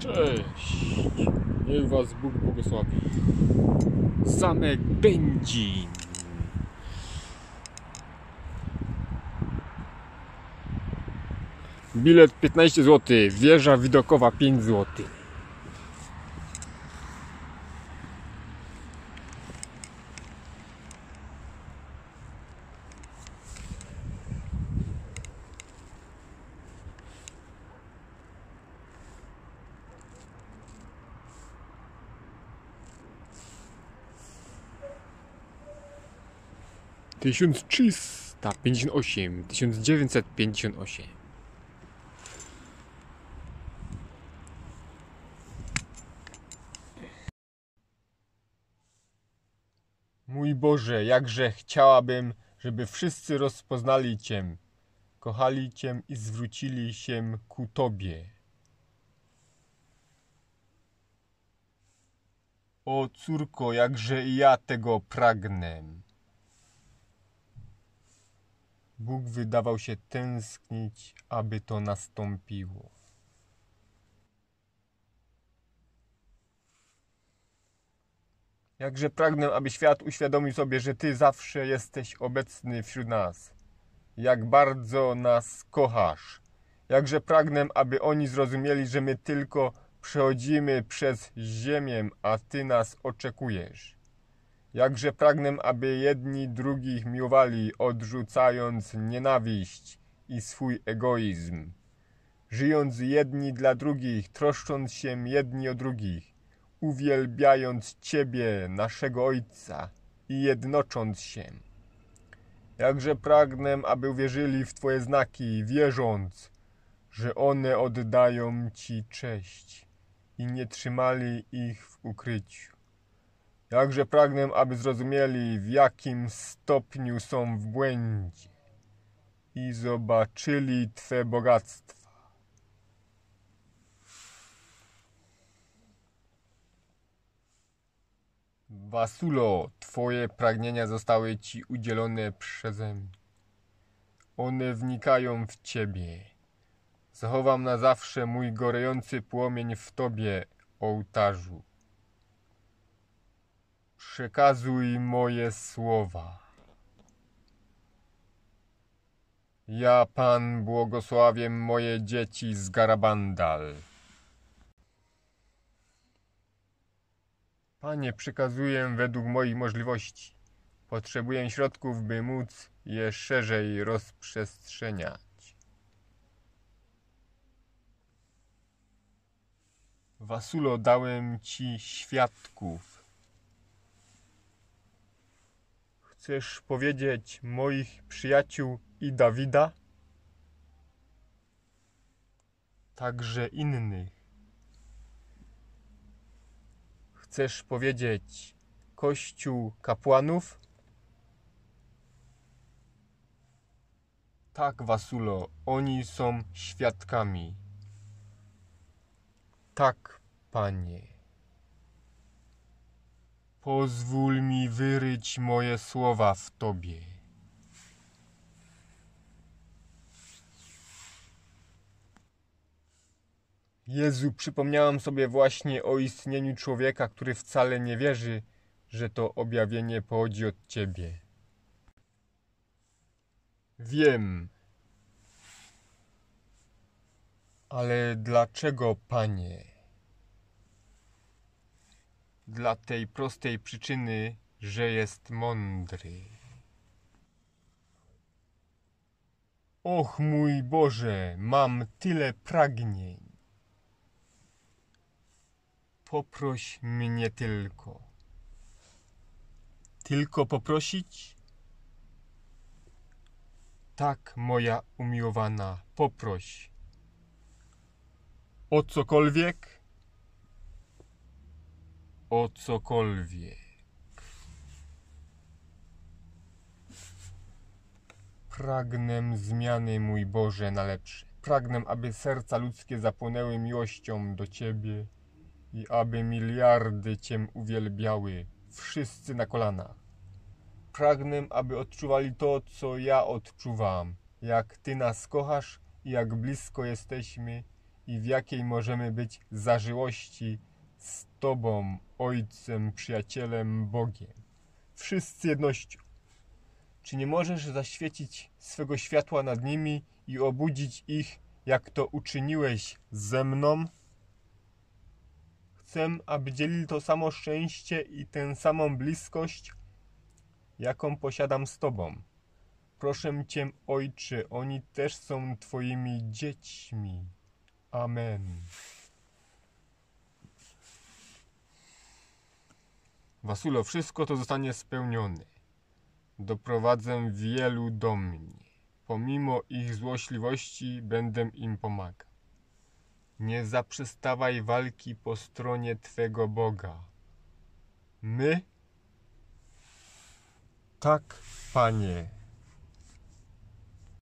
Cześć. Niech Was Bóg błogosławi. Zamek Będzin. Bilet 15 zł, wieża widokowa 5 zł. Tysiąc trzysta pięćdziesiąt osiem, tysiąc dziewięćset pięćdziesiąt osiem. Mój Boże, jakże chciałabym, żeby wszyscy rozpoznali Cię, kochali Cię i zwrócili się ku Tobie. O córko, jakże i ja tego pragnę. Bóg wydawał się tęsknić, aby to nastąpiło. Jakże pragnę, aby świat uświadomił sobie, że Ty zawsze jesteś obecny wśród nas. Jak bardzo nas kochasz. Jakże pragnę, aby oni zrozumieli, że my tylko przechodzimy przez ziemię, a Ty nas oczekujesz. Jakże pragnę, aby jedni drugich miłowali, odrzucając nienawiść i swój egoizm. Żyjąc jedni dla drugich, troszcząc się jedni o drugich, uwielbiając Ciebie, naszego Ojca i jednocząc się. Jakże pragnę, aby uwierzyli w Twoje znaki, wierząc, że one oddają Ci cześć i nie trzymali ich w ukryciu. Jakże pragnę, aby zrozumieli, w jakim stopniu są w błędzie i zobaczyli Twe bogactwa. Wasulo, Twoje pragnienia zostały Ci udzielone przeze mnie. One wnikają w Ciebie. Zachowam na zawsze mój gorejący płomień w Tobie, ołtarzu. Przekazuj moje słowa. Ja, Pan, błogosławię moje dzieci z Garabandal. Panie, przekazuję według moich możliwości. Potrzebuję środków, by móc je szerzej rozprzestrzeniać. Wasulo, dałem Ci świadków. Chcesz powiedzieć moich przyjaciół i Dawida? Także innych. Chcesz powiedzieć Kościół kapłanów? Tak, Wasulo, oni są świadkami. Tak, panie. Pozwól mi wyryć moje słowa w Tobie. Jezu, przypomniałam sobie właśnie o istnieniu człowieka, który wcale nie wierzy, że to objawienie pochodzi od Ciebie. Wiem. Ale dlaczego, Panie? Dla tej prostej przyczyny, że jest mądry. Och mój Boże, mam tyle pragnień. Poproś mnie tylko. Tylko poprosić? Tak, moja umiłowana, poproś. O cokolwiek? O cokolwiek. Pragnę zmiany, mój Boże, na lepsze. Pragnę, aby serca ludzkie zapłonęły miłością do Ciebie i aby miliardy Cię uwielbiały, wszyscy na kolanach. Pragnę, aby odczuwali to, co ja odczuwam, jak Ty nas kochasz i jak blisko jesteśmy i w jakiej możemy być zażyłości z Tobą, Ojcem, Przyjacielem, Bogiem. Wszyscy jednością. Czy nie możesz zaświecić swego światła nad nimi i obudzić ich, jak to uczyniłeś ze mną? Chcę, aby dzielili to samo szczęście i tę samą bliskość, jaką posiadam z Tobą. Proszę Cię, Ojcze, oni też są Twoimi dziećmi. Amen. Wasulo, wszystko to zostanie spełnione. Doprowadzę wielu do mnie. Pomimo ich złośliwości będę im pomagał. Nie zaprzestawaj walki po stronie Twego Boga. My? Tak, Panie.